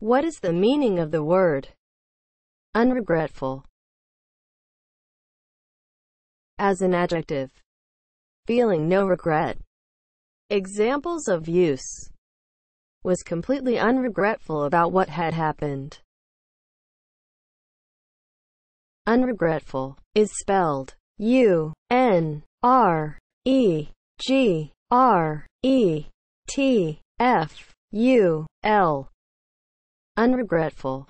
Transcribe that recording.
What is the meaning of the word unregretful? As an adjective, feeling no regret. Examples of use was completely unregretful about what had happened. Unregretful is spelled U Unregretful